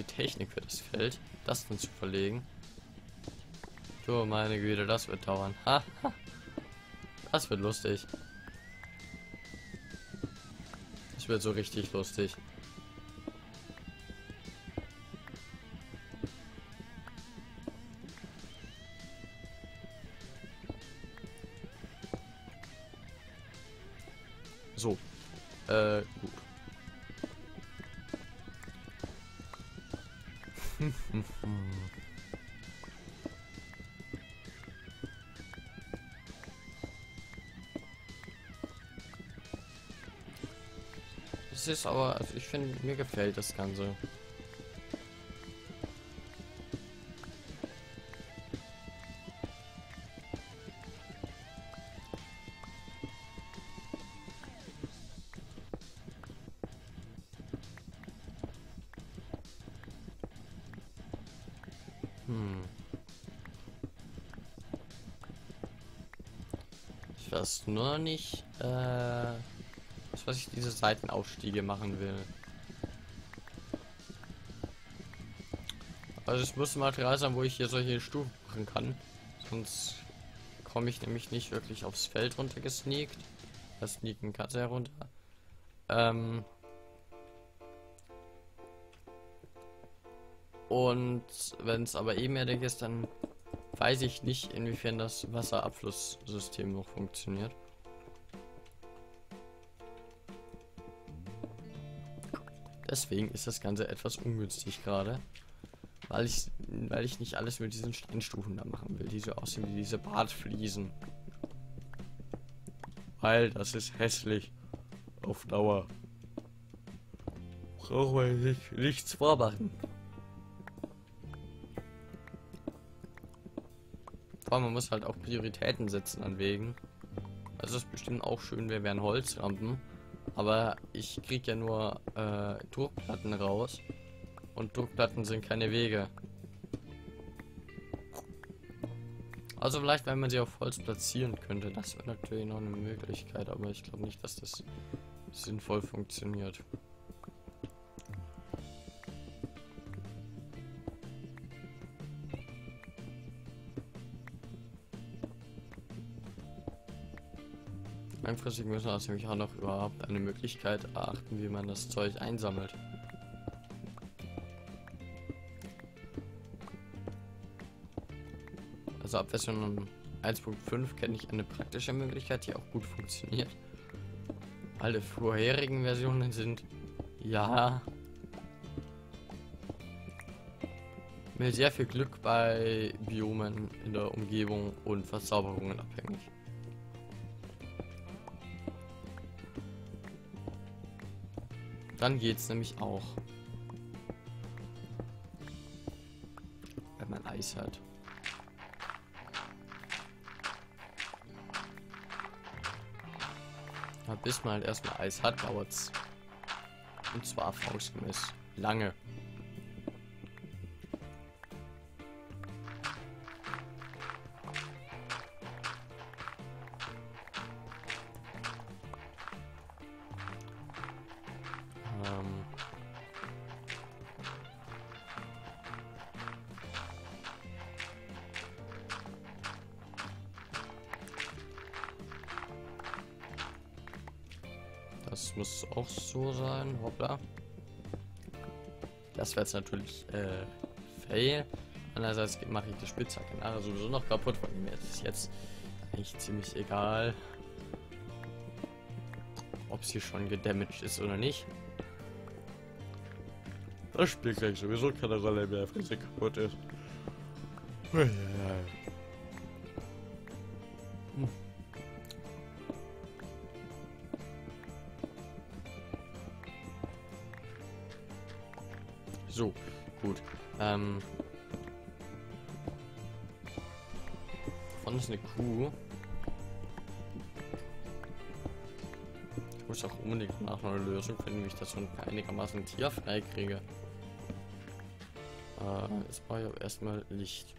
die Technik für das Feld, das dann zu verlegen. Du meine Güte, das wird dauern. Ha, ha. Das wird lustig. Das wird so richtig lustig. So. Äh, Es ist aber, also ich finde, mir gefällt das Ganze. Hm. Ich weiß nur nicht, äh, was ich diese Seitenaufstiege machen will. Also es muss Material sein, wo ich hier solche Stufen machen kann. Sonst komme ich nämlich nicht wirklich aufs Feld runter gesneakt. Das sneaken kann runter. Ähm, Und wenn es aber ebenerdig ist, dann weiß ich nicht, inwiefern das Wasserabflusssystem noch funktioniert. Deswegen ist das Ganze etwas ungünstig gerade. Weil ich, weil ich nicht alles mit diesen Steinstufen da machen will, die so aussehen wie diese Badfliesen. Weil das ist hässlich. Auf Dauer. Brauchen wir nicht, nichts vormachen. Allem, man muss halt auch Prioritäten setzen an Wegen. Also ist bestimmt auch schön, wir wären Holzrampen. Aber ich krieg ja nur äh, Druckplatten raus. Und Druckplatten sind keine Wege. Also vielleicht, wenn man sie auf Holz platzieren könnte, das wäre natürlich noch eine Möglichkeit, aber ich glaube nicht, dass das sinnvoll funktioniert. Langfristig müssen wir nämlich auch noch überhaupt eine Möglichkeit erachten, wie man das Zeug einsammelt. Also ab Version 1.5 kenne ich eine praktische Möglichkeit, die auch gut funktioniert. Alle vorherigen Versionen sind ja mit sehr viel Glück bei Biomen in der Umgebung und Verzauberungen abhängig. Dann geht's nämlich auch. Wenn man Eis hat. Bis man halt erstmal Eis hat, dauert's. Und zwar erfahrungsgemäß lange. Das muss auch so sein. Hoppla. Das wäre jetzt natürlich äh, fail. Andererseits mache ich die Spitzhacke nachher sowieso noch kaputt. Von mir ist jetzt eigentlich ziemlich egal, ob sie schon gedamaged ist oder nicht. Das spielt gleich sowieso keine Rolle mehr, wenn sie kaputt ist. Hm. So, gut. Ähm. Von ist eine Kuh. Ich muss auch unbedingt nach einer Lösung finden, wie ich das schon einigermaßen tierfrei kriege. Äh, jetzt brauche ich aber erstmal Licht.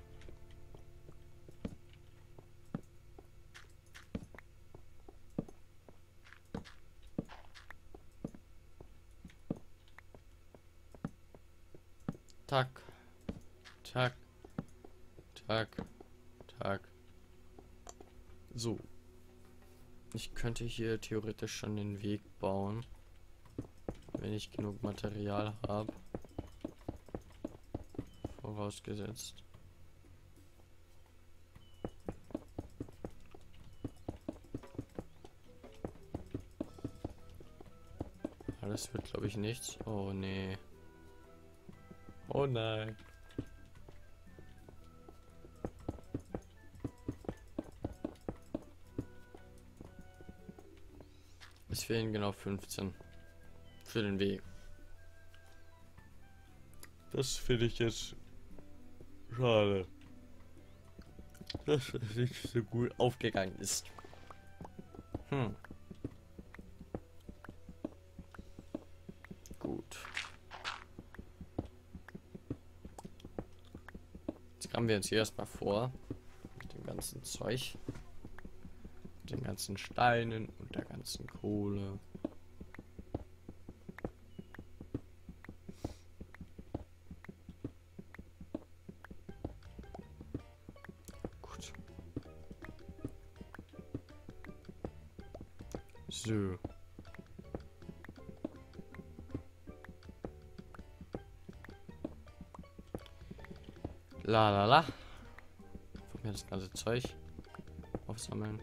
Tack. Tack. Tack. Tack. So. Ich könnte hier theoretisch schon den Weg bauen. Wenn ich genug Material habe. Vorausgesetzt. Das wird, glaube ich, nichts. Oh, nee. Oh nein. Es fehlen genau 15 für den Weg. Das finde ich jetzt schade. Dass es nicht so gut aufgegangen ist. Hm. Gut. Jetzt haben wir uns hier erstmal vor. Mit dem ganzen Zeug. Mit den ganzen Steinen und der ganzen Kohle. La la la. Von mir das ganze Zeug aufsammeln.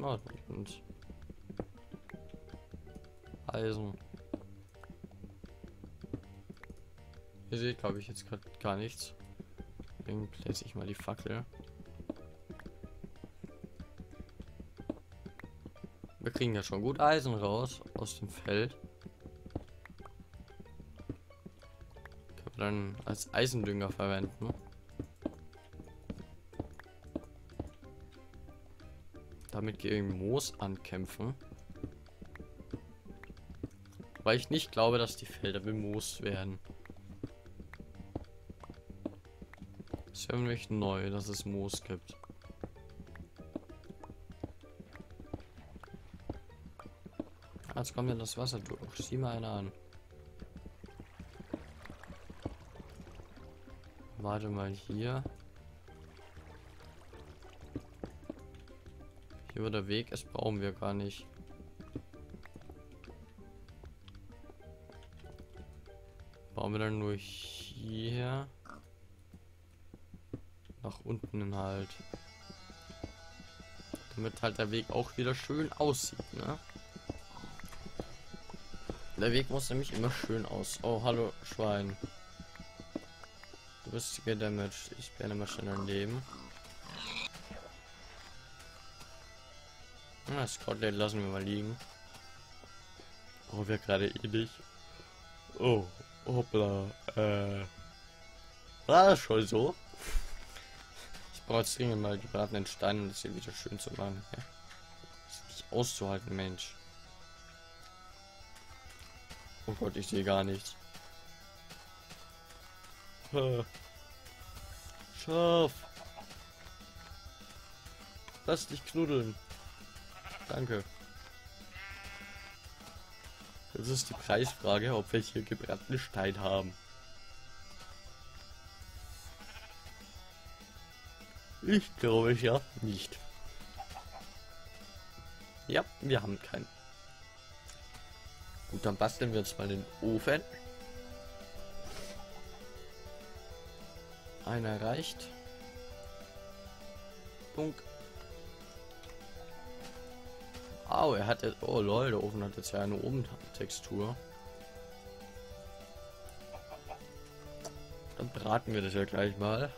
Oh, und Eisen. Ihr seht, glaube ich, jetzt gerade gar nichts. Deswegen plätze ich mal die Fackel. Wir kriegen ja schon gut Eisen raus aus dem Feld. Dann als Eisendünger verwenden. Damit gegen Moos ankämpfen. Weil ich nicht glaube, dass die Felder bemoost werden. ist ja nämlich neu, dass es Moos gibt. Jetzt kommt mir das Wasser durch. Sieh mal einer an. Warte mal hier. Hier wo der Weg ist, brauchen wir gar nicht. Bauen wir dann nur hier nach unten halt. Damit halt der Weg auch wieder schön aussieht, ne? Der Weg muss nämlich immer schön aus. Oh, hallo Schwein. Du bist gedamaged. Ich bin immer schon ein Leben. Ah, das Codlet lassen wir mal liegen. Oh, wir gerade nicht. Oh, hoppla. Äh. War das schon so? Ich brauche jetzt dringend mal gebratenen Stein, um das hier wieder schön zu machen. Ja. Das ist nicht auszuhalten, Mensch. Oh Gott, ich sehe gar nichts. Schaf. Lass dich knuddeln. Danke. Das ist die Preisfrage, ob wir hier gebrannten Stein haben. Ich glaube ja nicht. Ja, wir haben keinen. Gut, dann basteln wir jetzt mal den Ofen. Einer reicht. Punk. Au, oh, er hat jetzt. Oh lol, der Ofen hat jetzt ja eine Oben-Textur. Dann braten wir das ja gleich mal.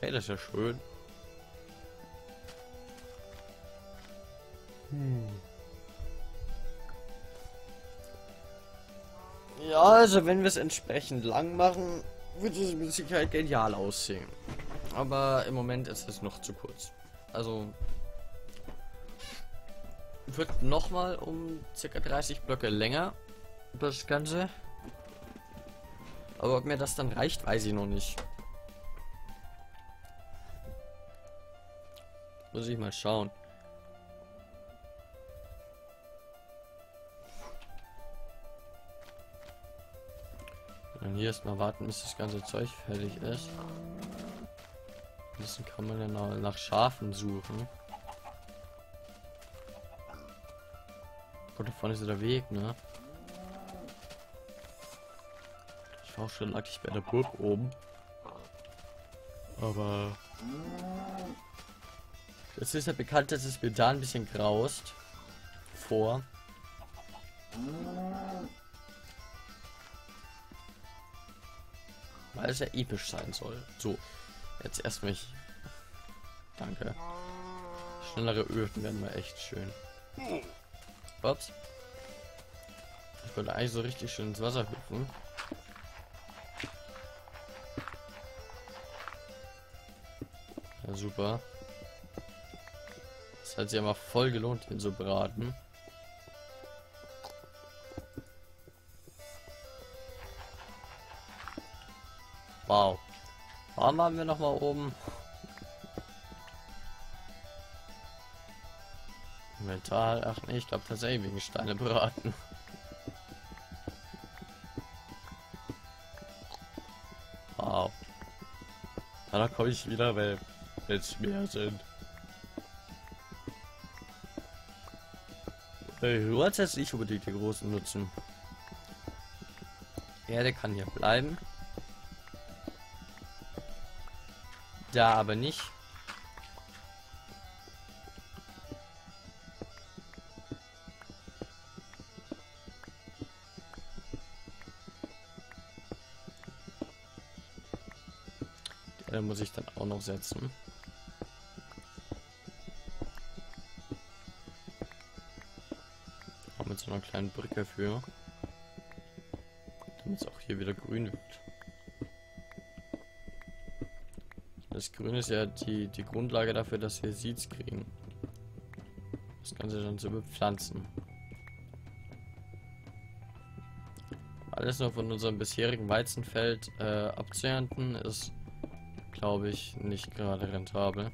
Hey, das ist ja schön. Hm. Ja, also wenn wir es entsprechend lang machen, wird es mit Sicherheit genial aussehen. Aber im Moment ist es noch zu kurz. Also wird noch mal um circa 30 Blöcke länger das Ganze. Aber ob mir das dann reicht, weiß ich noch nicht. Muss ich mal schauen. Hier erstmal warten, bis das ganze Zeug fertig ist. Ansonsten kann man ja nach, nach Schafen suchen. Gott, da vorne ist der Weg, ne? Ich war auch schon eigentlich bei der Burg oben. Aber... Es ist ja bekannt, dass es mir da ein bisschen graust. Vor. Weil es ja episch sein soll. So, jetzt erst mich. Danke. Schnellere Öfen werden wir echt schön. Ups. Ich wollte eigentlich so richtig schön ins Wasser hüpfen. Ja, super. Das hat sich aber voll gelohnt, den zu braten. Wow. Warum waren wir noch mal oben? Metall, ach nee, ich glaube tatsächlich wegen Steine braten. Wow. Da komme ich wieder, weil es mehr sind. Du hast jetzt nicht unbedingt die großen Nutzen. Erde kann hier bleiben. Da aber nicht. Der muss ich dann auch noch setzen. Haben jetzt noch eine kleine Brücke für. Damit es auch hier wieder grün wird. Das Grün ist ja die, die Grundlage dafür, dass wir Seeds kriegen. Das Ganze dann zu bepflanzen. Alles nur von unserem bisherigen Weizenfeld äh, abzuernten ist, glaube ich, nicht gerade rentabel.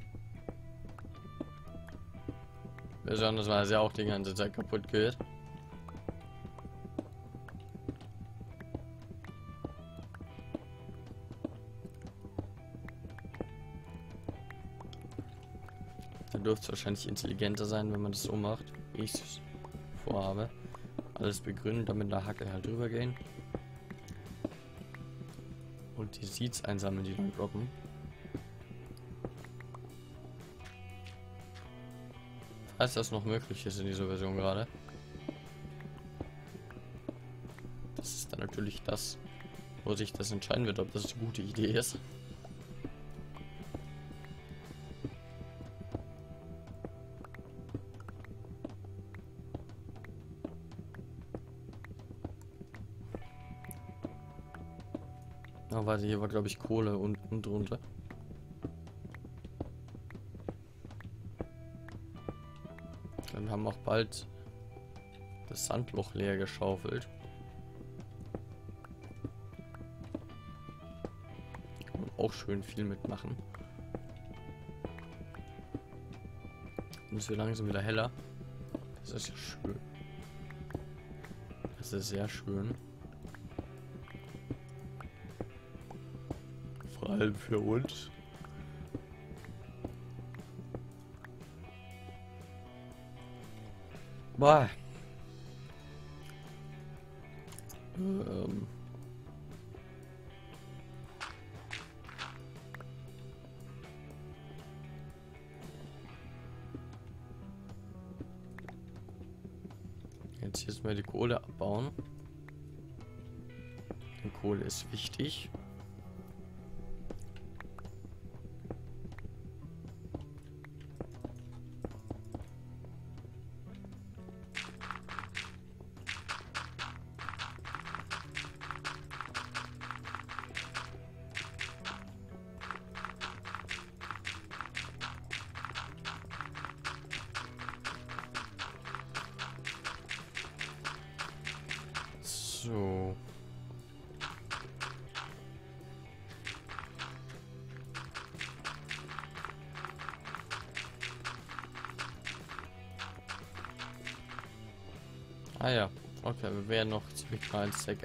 Besonders weil es ja auch die ganze Zeit kaputt geht. Dürfte es wahrscheinlich intelligenter sein, wenn man das so macht, wie ich es vorhabe. Alles begründen, damit der Hacke halt drüber gehen. Und die Seeds einsammeln, die dann droppen. Falls das noch möglich ist in dieser Version gerade. Das ist dann natürlich das, wo sich das entscheiden wird, ob das eine gute Idee ist. Ah, warte, hier war glaube ich Kohle unten drunter. Wir haben auch bald das Sandloch leer geschaufelt. Kann man auch schön viel mitmachen. Und es wird langsam wieder heller. Das ist ja schön. Das ist sehr schön. Allem für uns. Boah. Ähm. Jetzt jetzt mal die Kohle abbauen. Die Kohle ist wichtig. So. Ah ja, okay, wir werden noch ziemlich mal ein Stack